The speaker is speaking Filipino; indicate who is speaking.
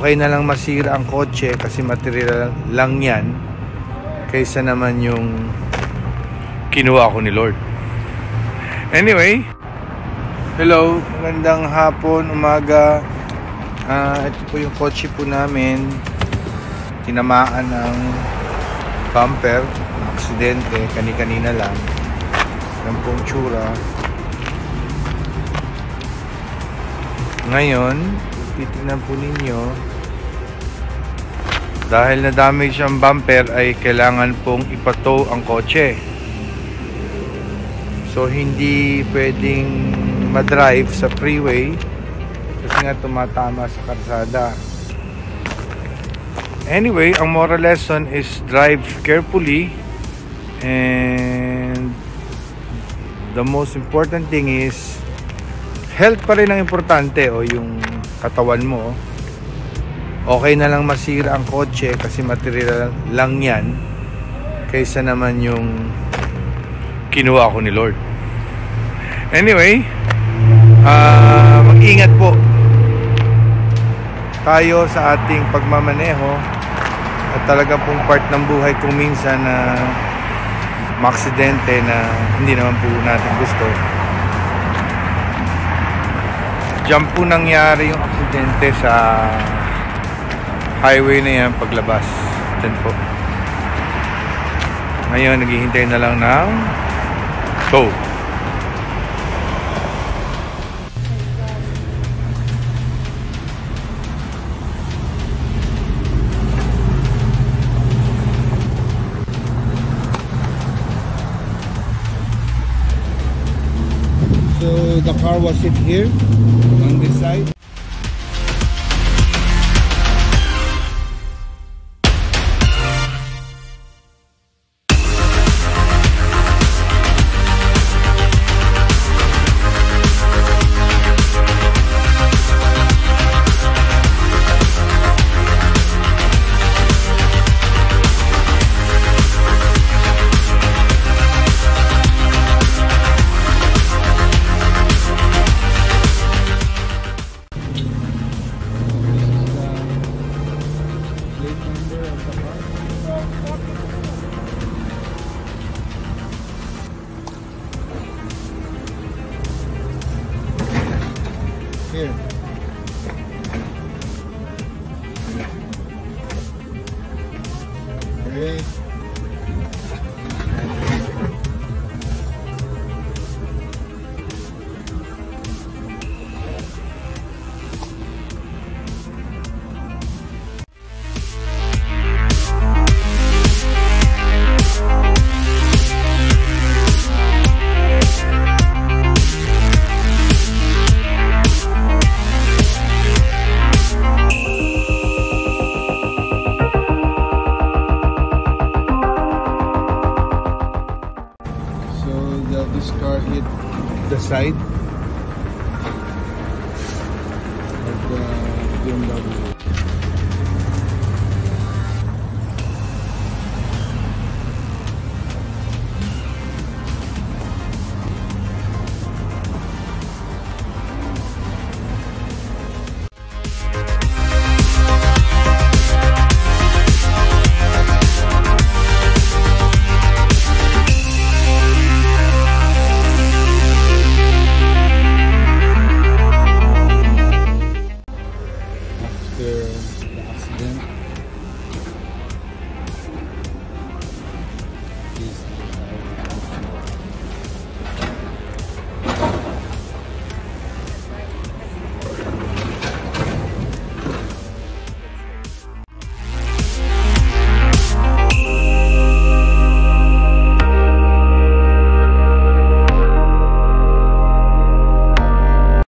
Speaker 1: okay na lang masira ang kotse kasi material lang yan kaysa naman yung kinuha ko ni Lord. Anyway, hello, magandang hapon, umaga. Ah, ito po yung kotse po namin. Tinamaan ng bumper, aksidente, kani-kanina lang. Yan pong tsura. Ngayon, titignan po ninyo, dahil na damage ang bumper ay kailangan pong ipato ang kotse. So hindi pwedeng madrive sa freeway kasi nga tumatama sa karsada. Anyway, ang moral lesson is drive carefully and the most important thing is health pa rin ang importante o yung katawan mo okay na lang masira ang kotse kasi material lang yan kaysa naman yung kinuha ko ni Lord. Anyway uh, mag-ingat po tayo sa ating pagmamaneho at talaga pong part ng buhay kung minsan na uh, maaksidente na hindi naman po natin gusto Diyan po nangyari yung aksidente sa highway na yan paglabas. Diyan po. Ngayon, naghihintay na lang ng tow. So the car was hit here website. Here. This the side of the uh, BMW.